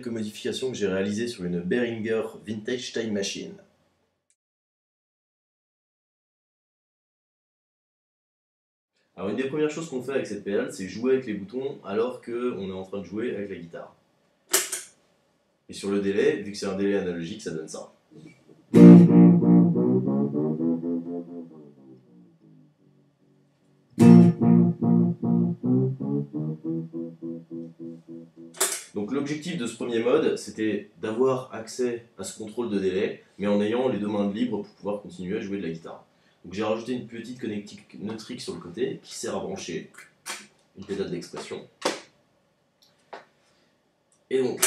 quelques modifications que j'ai réalisées sur une Behringer Vintage Time Machine. Alors une des premières choses qu'on fait avec cette pédale, c'est jouer avec les boutons alors qu'on est en train de jouer avec la guitare. Et sur le délai, vu que c'est un délai analogique, ça donne ça. L'objectif de ce premier mode, c'était d'avoir accès à ce contrôle de délai, mais en ayant les deux mains libres pour pouvoir continuer à jouer de la guitare. Donc j'ai rajouté une petite connectique neutrique sur le côté qui sert à brancher une pédale d'expression. Et donc,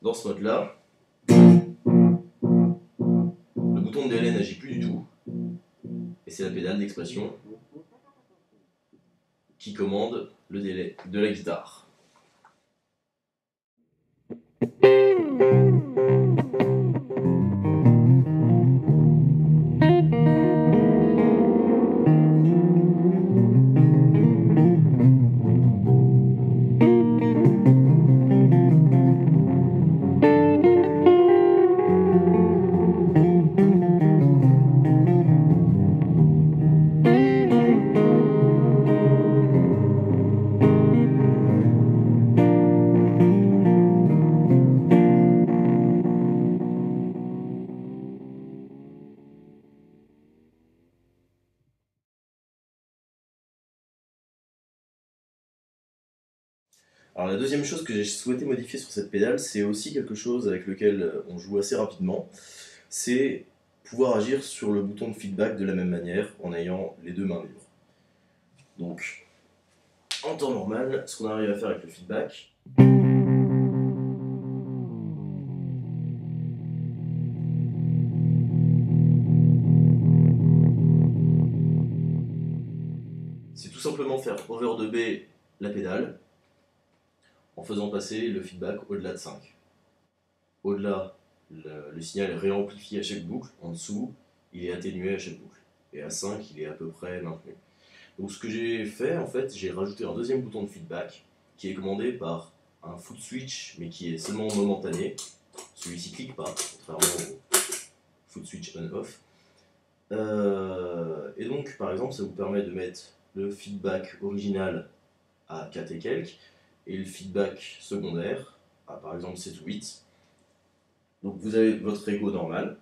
dans ce mode-là, le bouton de délai n'agit plus du tout, et c'est la pédale d'expression qui commande le délai de la guitare. Alors la deuxième chose que j'ai souhaité modifier sur cette pédale, c'est aussi quelque chose avec lequel euh, on joue assez rapidement, c'est pouvoir agir sur le bouton de feedback de la même manière en ayant les deux mains libres. Donc, en temps normal, ce qu'on arrive à faire avec le feedback, c'est tout simplement faire over de B la pédale, en faisant passer le feedback au-delà de 5. Au-delà, le, signal est réamplifié à chaque boucle, en dessous, il est atténué à chaque boucle. Et à 5, il est à peu près maintenu. Donc ce que j'ai fait, en fait, j'ai rajouté un deuxième bouton de feedback qui est commandé par un foot switch, mais qui est seulement momentané. Celui-ci clique pas, contrairement au foot switch on-off. Euh, et donc, par exemple, ça vous permet de mettre le feedback original à 4 et quelques, et le feedback secondaire, par exemple 7 ou 8. Donc vous avez votre écho normal.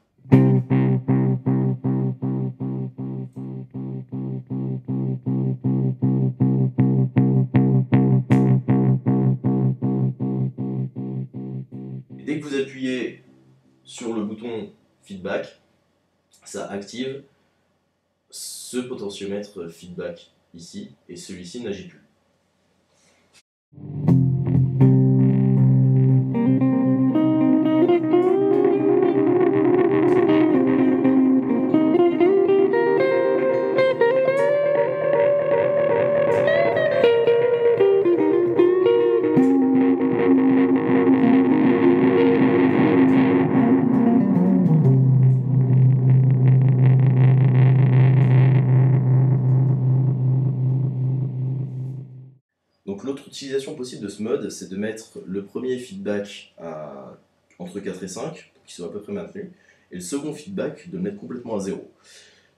Et dès que vous appuyez sur le bouton feedback, ça active ce potentiomètre feedback ici, et celui-ci n'agit plus. L'autre utilisation possible de ce mode, c'est de mettre le premier feedback entre 4 et 5, pour qu'il soit à peu près maintenu, et le second feedback de le mettre complètement à 0.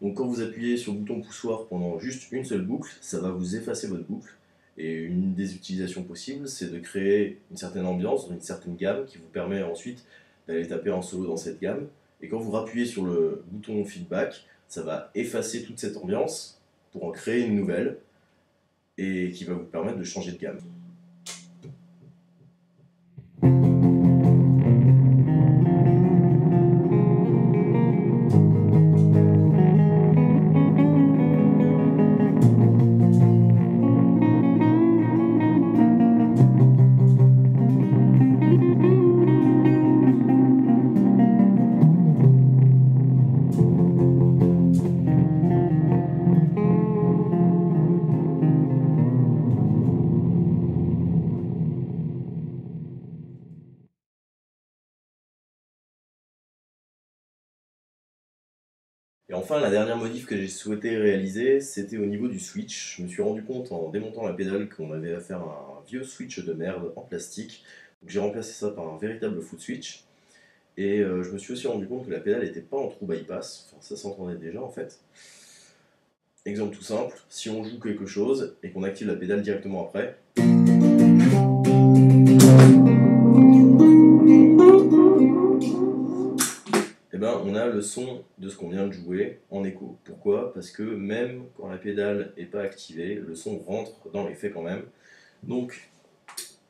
Donc quand vous appuyez sur le bouton poussoir pendant juste une seule boucle, ça va vous effacer votre boucle. Et une des utilisations possibles, c'est de créer une certaine ambiance dans une certaine gamme qui vous permet ensuite d'aller taper en solo dans cette gamme. Et quand vous rappuyez sur le bouton feedback, ça va effacer toute cette ambiance pour en créer une nouvelle et qui va vous permettre de changer de gamme. Enfin, la dernière modif que j'ai souhaité réaliser, c'était au niveau du switch. Je me suis rendu compte en démontant la pédale qu'on avait à faire un vieux switch de merde en plastique. J'ai remplacé ça par un véritable foot switch. Et euh, je me suis aussi rendu compte que la pédale n'était pas en true bypass, enfin ça s'entendait déjà en fait. Exemple tout simple, si on joue quelque chose et qu'on active la pédale directement après, on a le son de ce qu'on vient de jouer en écho. Pourquoi? Parce que même quand la pédale n'est pas activée, le son rentre dans l'effet quand même. Donc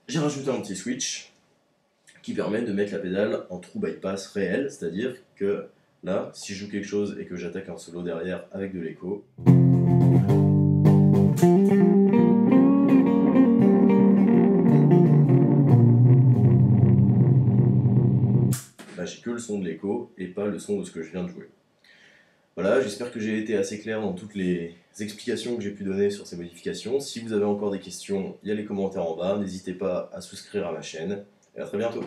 j'ai rajouté un petit switch qui permet de mettre la pédale en true bypass réel, c'est-à-dire que là, si je joue quelque chose et que j'attaque un solo derrière avec de l'écho, son de l'écho et pas le son de ce que je viens de jouer. Voilà, j'espère que j'ai été assez clair dans toutes les explications que j'ai pu donner sur ces modifications. Si vous avez encore des questions, il y a les commentaires en bas. N'hésitez pas à souscrire à ma chaîne. Et à très bientôt.